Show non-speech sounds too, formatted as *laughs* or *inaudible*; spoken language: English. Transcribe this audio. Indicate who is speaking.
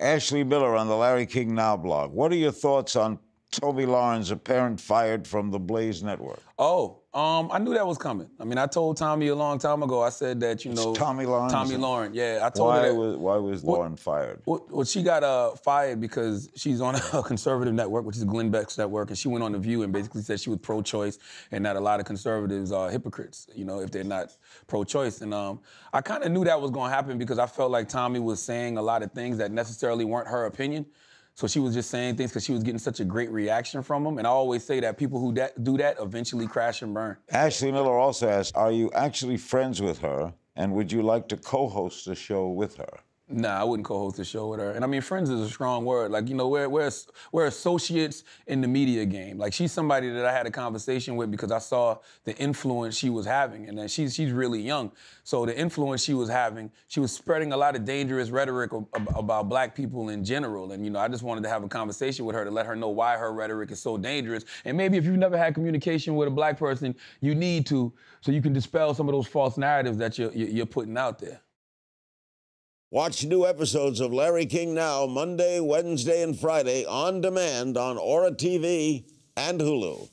Speaker 1: Ashley Miller on the Larry King Now blog. What are your thoughts on Tomi Lahren, apparent fired from the Blaze Network?
Speaker 2: Oh, um, I knew that was coming. I mean, I told Tomi a long time ago. I said that you
Speaker 1: It's
Speaker 2: know
Speaker 1: Tomi Lahren?
Speaker 2: Tomi Lahren, yeah. I told
Speaker 1: Why
Speaker 2: her that.
Speaker 1: was, why was
Speaker 2: What-
Speaker 1: Lahren fired?
Speaker 2: Well, well, she got uh, fired because she's on *laughs* a conservative network, which is Glenn Beck's network, and she went on The View and basically said she was pro-choice and that a lot of conservatives are hypocrites, you know, if they're not pro-choice. And um, I kind of knew that was going to happen because I felt like Tomi was saying a lot of things that necessarily weren't her opinion. So she was just saying things because she was getting such a great reaction from them. And I always say that people who that, do that eventually crash and burn.
Speaker 1: Ashley Miller also asked, are you actually friends with her? And would you like to co-host the show with her?
Speaker 2: Nah, I wouldn't co-host the show with her. And I mean, friends is a strong word. Like, you know, we're we're we're associates in the media game. Like, she's somebody that I had a conversation with because I saw the influence she was having, and then she's she's really young. So the influence she was having, she was spreading a lot of dangerous rhetoric ab- ab- about black people in general. And you know, I just wanted to have a conversation with her to let her know why her rhetoric is so dangerous. And maybe if you've never had communication with a black person, you need to, so you can dispel some of those false narratives that you're you're putting out there.
Speaker 3: Watch new episodes of Larry King Now Monday, Wednesday, and Friday on demand on Ora TV and Hulu.